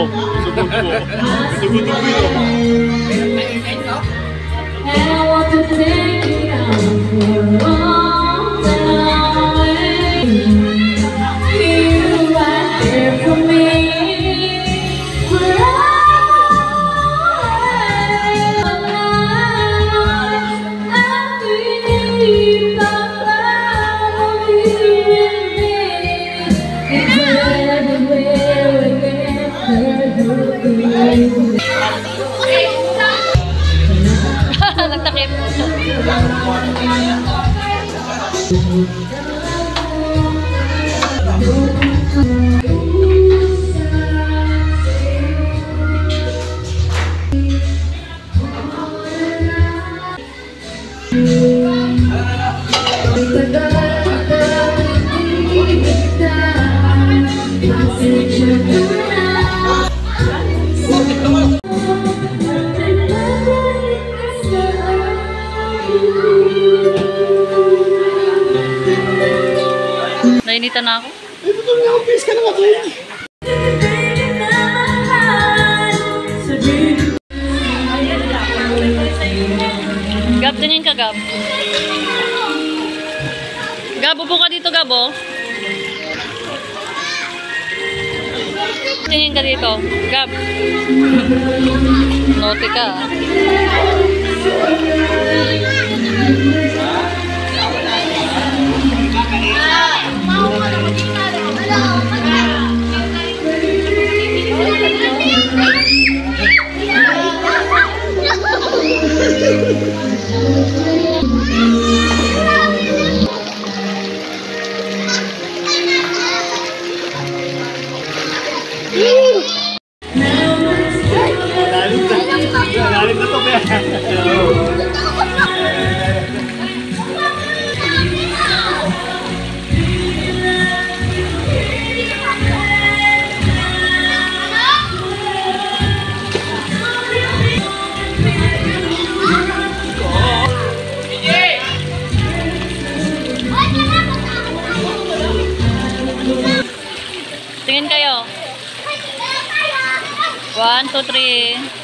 呵呵呵，呵呵呵。Nainitan na ako. Gab, tingin ka, Gab. Gab, upo ka dito, Gab, oh. Tingin ka dito. Gab. Naughty ka, ah. Lalim 1, 2, 3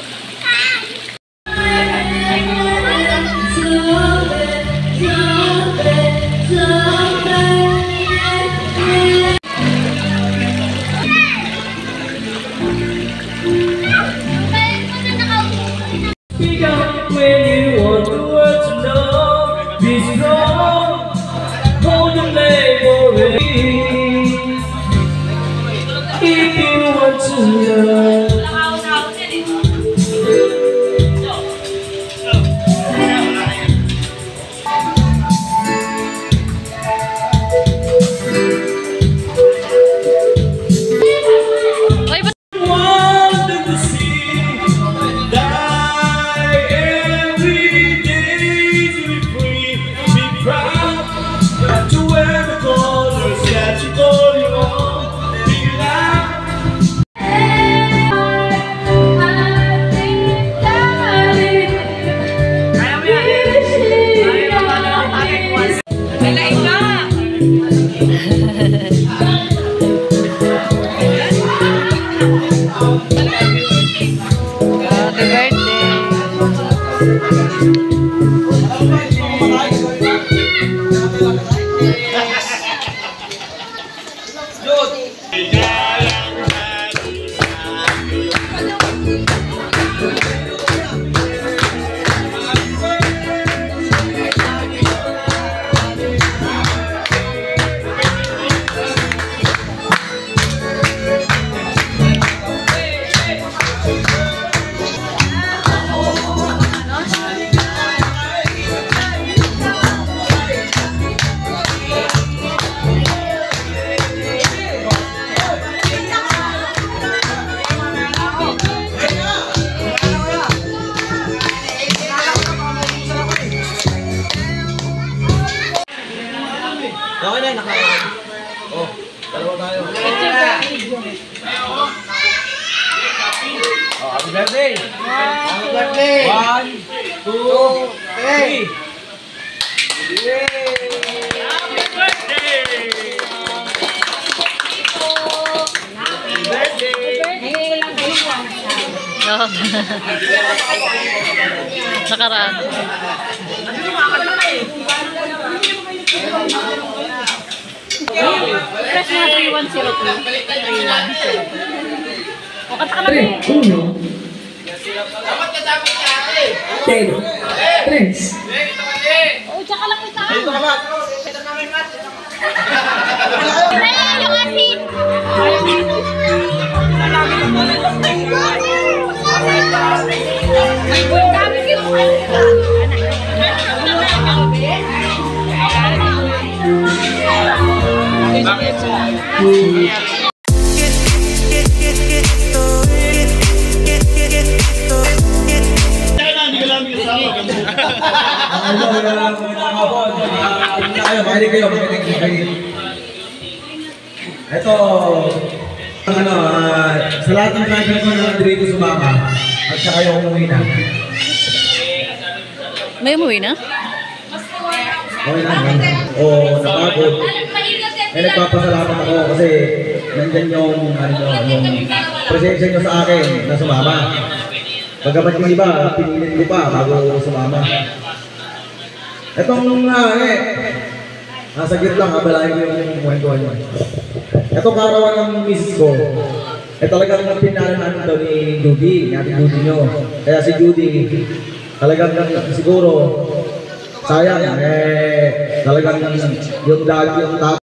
dalawa tayo. Oh, happy birthday! Happy birthday! One, two, three! Yay! Happy birthday! Oo. Nakaraan. Press na 3102. O, kanta ka na uno. Pero, tres. O, tsaka lang may tao. Kaya yung asin. Hindi ka namin kasama. Ano, wala lang mga kapon. Na na. May umuwi na? Okay napagod. Eh, nagpapasalamat ako kasi nandyan yung, ano, yung presensya nyo sa akin na sumama. Pagkapat yung iba, pinilit ko pa bago sumama. Etong, uh, eh, nasa git lang, abalahin ko yung kwentuhan nyo. Etong karawan ng misis ko, eh talagang pinanahan daw ni Judy, ni ate Judy nyo. Kaya si Judy, talagang siguro, sayang, eh, talagang yung dati yung tap.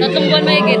Tatlong buwan mahigit.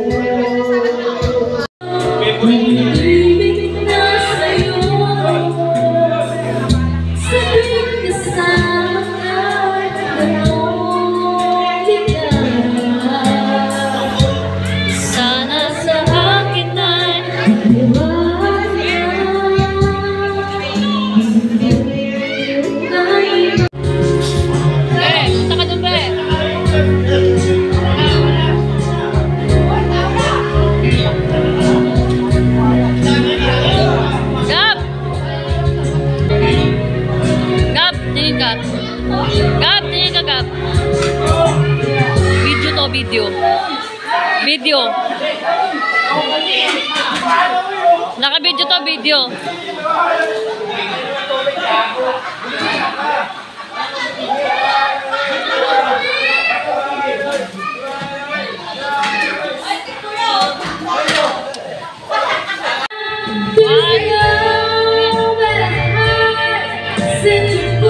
Naka-video to, video. Since you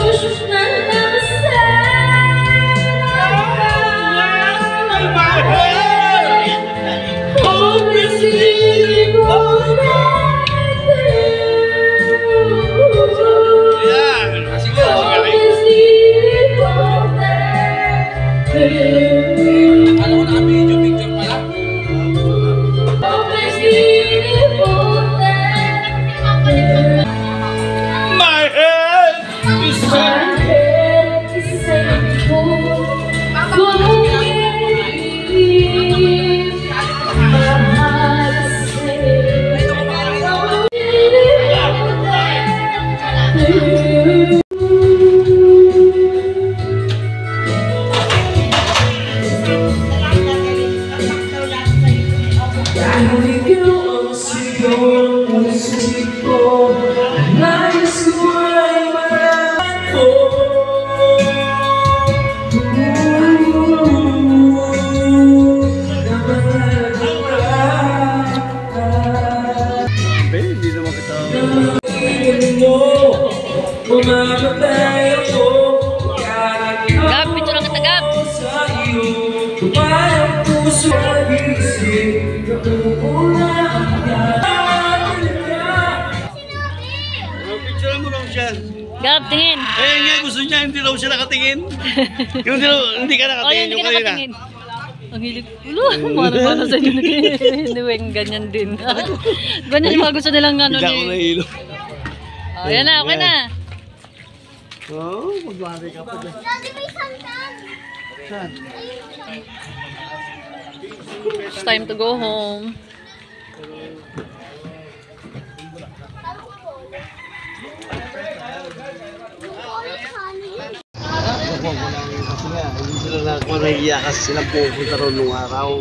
mo lang siya. Gab, tingin. Eh, nga gusto niya, hindi daw siya nakatingin. yung hindi, daw- hindi ka Oh, nakatingin, yun, hindi ka nakatingin. Ang hilig. Ulo, mana-mana sa inyo. Hindi, Weng, ganyan din. ganyan yung mga gusto nilang ano Bigla ko ni... nahilo. Oh, yan na, okay na. Oo, magbari ka pa dyan. Saan? It's time to go home. Kasi nga, hindi sila nakakuha na iyakas sila pupunta ron nung araw.